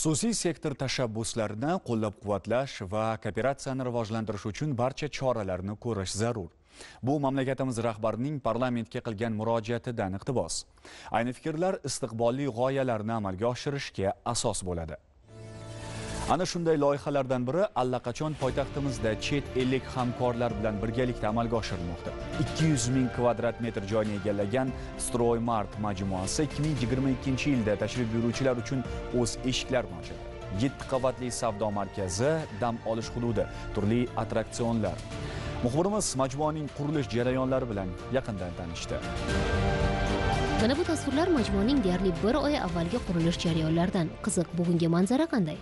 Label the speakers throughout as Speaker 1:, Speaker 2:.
Speaker 1: xususiy sektor tashabbuslarini qo'llab-quvvatlash va kooperatsiyani rivojlantirish uchun barcha choralarni ko'rish zarur. Bu mamlakatimiz rahbarining parlamentga qilgan murojaatidan iqtibos. Ayni fikrlar istiqbolli g'oyalarni amalga oshirishga asos bo'ladi. Ana shunday loyihalardan biri allaqachon poytaxtimizda chet ellik hamkorlar bilan birgalikda amalga oshirilmoqda. 200 ming kvadrat metr joyni egallagan stroymart majmuasi 2022 yilda tashrif buyuruvchilar uchun o'z eshiklarini ochadi yetti qavatli savdo markazi dam olish hududi turli attraksionlar. Muxbirimiz majmuaning qurilish jarayonlari bilan yaqindan tanishdi.
Speaker 2: Mana bu tasvirlar majmuaning deyarli bir oy avvalgi qurilish jarayonlaridan. Qiziq bugungi manzara qanday?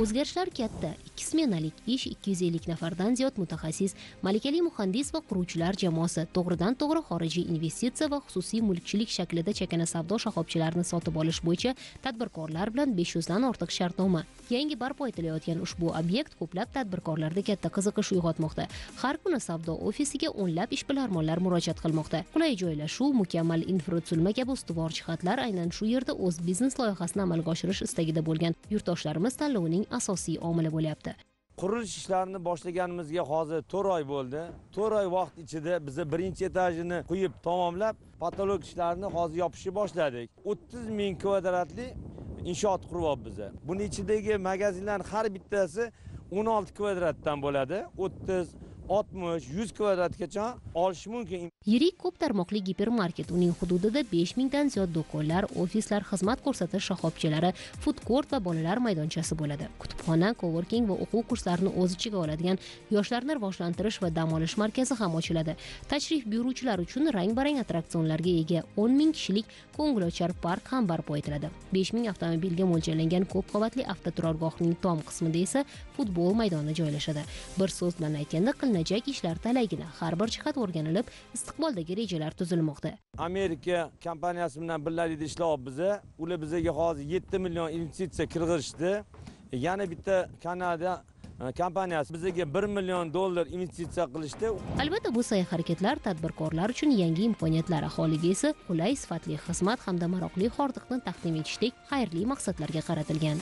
Speaker 2: O'zgarishlar katta. Ikki smenalik ish 250 nafardan ziyod mutaxassis malakali muhandis va quruvchilar jamoasi. To'g'ridan to'g'ri xorijiy investitsiya va xususiy mulkchilik shaklida chakana savdo shoxobchalarini sotib olish bo'yicha tadbirkorlar bilan 500 dan ortiq shartnoma. Yangi barpo etilayotgan ushbu obyekt ko'plab tadbirkorlarda katta qiziqish uyg'otmoqda. Har kuni savdo ofisiga o'nlab ishbilarmonlar murojaat qilmoqda. Qulay joylashuv mukammal infratuzilma kabi ustuvor jihatlar aynan shu yerda o'z biznes loyihasini amalga oshirish istagida bo'lgan. Yurtdoshlarimiz tanlovining asosiy omili bo'lyapti.
Speaker 3: Qurilish ishlarini boshlaganimizga hozir to'rt oy bo'ldi. To'rt oy vaqt ichida biza birinchi etajini quyib tamomlab patolog ishlarini hozir yopishni boshladik. O'ttiz ming kvadratli inshoot quryapmiz biza buni ichidagi magazinlarni har bittasi o'n olti kvadratdan bo'ladi. O'ttiz oltmish yuz kvadratgacha olish mumkin.
Speaker 2: Yirik ko'p tarmoqli gipermarket uning hududida besh mingdan ziyod do'konlar ofislar xizmat ko'rsatish shoxobchalari food court va bolalar maydonchasi bo'ladi. Kutubxona coworking va o'quv kurslarini o'z ichiga oladigan yoshlarni rivojlantirish va dam olish markazi ham ochiladi. Tashrif buyuruvchilar uchun rang barang attraksionlarga ega o'n ming kishilik ko'ngilochar park ham barpo etiladi. Besh ming avtomobilga mo'ljallangan ko'p qavatli avtoturargohning tom qismida esa futbol maydoni joylashadi. Bir so'z bilan aytganda qilinajak ishlar talaygina. Har bir jihat o'rganilib istiqboldagi rejalar tuzilmoqda.
Speaker 3: Amerika kompaniyasi bilan birgalikda ishlayapmiz biza ular bizaga hozir yetti million investitsiya kirgizishdi. Yana bitta kanada e, kompaniyasi bizaga bir million dollar investitsiya qilishdi.
Speaker 2: Albatta bu sa'y harakatlar tadbirkorlar uchun yangi imkoniyatlar aholiga esa qulay sifatli xizmat hamda maroqli hordiqni taqdim etishdek xayrli maqsadlarga qaratilgan